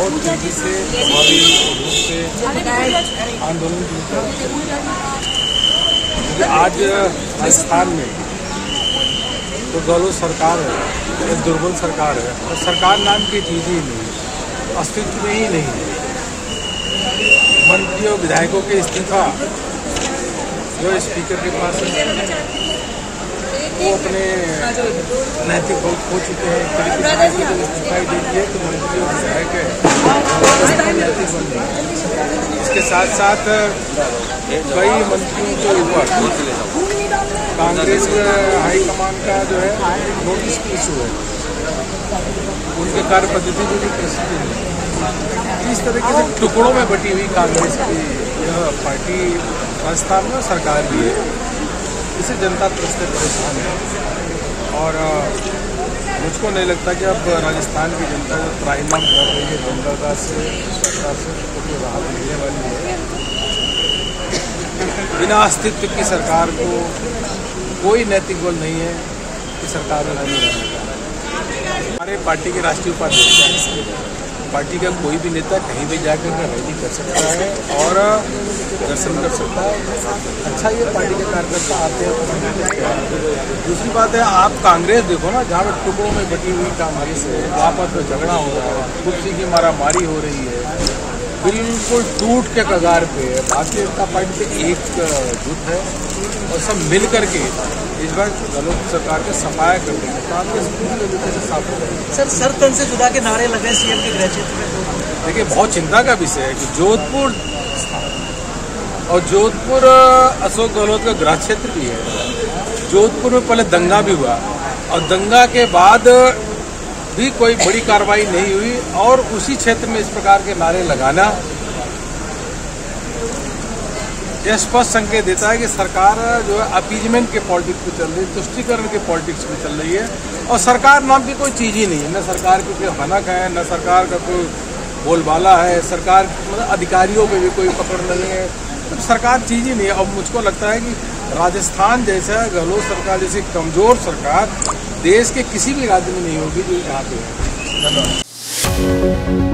बहुत तेज़ी से से आंदोलन क्योंकि आज राजस्थान में तो गहलोत सरकार है, एक दुर्बल सरकार है, और सरकार नाम की चीज़ ही नहीं, अस्तित्व में ही नहीं है। मंत्रियों, विधायकों के इस्तीफा जो स्पीकर के पास है। वो अपने नैतिक बहुत खो चुके हैं इस्तीफा दे दिए तो मंत्री और विधायक है, इसके साथ साथ कई मंत्रियों के ऊपर कांग्रेस हाईकमान का जो है, नोटिस इशू है उनके कार्य पद्धति को भी प्रसिद्ध है। इस तरीके से टुकड़ों में बटी हुई कांग्रेस की, यह पार्टी, राजस्थान में सरकार भी है। इससे जनता तरफ़ से परेशान है। और मुझको नहीं लगता कि अब राजस्थान की जनता जो त्राहिमाम कर रही है जनता से सरकार से कोई राहत मिलने वाली है। बिना अस्तित्व की सरकार को कोई नैतिक बल नहीं है कि सरकार में नहीं रहना हमारे पार्टी के राष्ट्रीय उपाध्यक्ष पार्टी का कोई भी नेता कहीं भी जाकर रैली कर सकता है और दर्शन कर सकता है। अच्छा ये पार्टी के कार्यकर्ता आते हैं दूसरी बात है, आप कांग्रेस देखो ना, जहाँ टुकड़ों में बटी हुई कांग्रेस है वहाँ पर झगड़ा हो रहा है, कुर्सी की मारामारी हो रही है बिल्कुल टूट के कगार पे है। भारतीय जनता पार्टी से एक जुट है। और सब मिल करके इस बार गलत सरकार के सफाया कर देंगे तो आपके पूरी तरीके से साफ़ हो। सर सर तन से जुदा के नारे लगे सीएम के गृह क्षेत्र में। देखिए बहुत चिंता का विषय है कि जोधपुर और जोधपुर अशोक गहलोत का गृह क्षेत्र भी है। जोधपुर में पहले दंगा भी हुआ। और दंगा के बाद भी कोई बड़ी कार्रवाई नहीं हुई और उसी क्षेत्र में इस प्रकार के नारे लगाना यह स्पष्ट संकेत देता है कि सरकार जो है अपीजमेंट के पॉलिटिक्स में चल रही है, तुष्टिकरण के पॉलिटिक्स में चल रही है और सरकार नाम की कोई चीज़ ही नहीं है। न सरकार की कोई हनक है, न सरकार का कोई बोलबाला है, सरकार मतलब अधिकारियों पे भी कोई पकड़ नहीं है। तो सरकार चीज़ ही नहीं है। अब मुझको लगता है कि राजस्थान जैसा गहलोत सरकार जैसी कमज़ोर सरकार देश के किसी भी राज्य में नहीं होगी जो यहाँ पे है। धन्यवाद।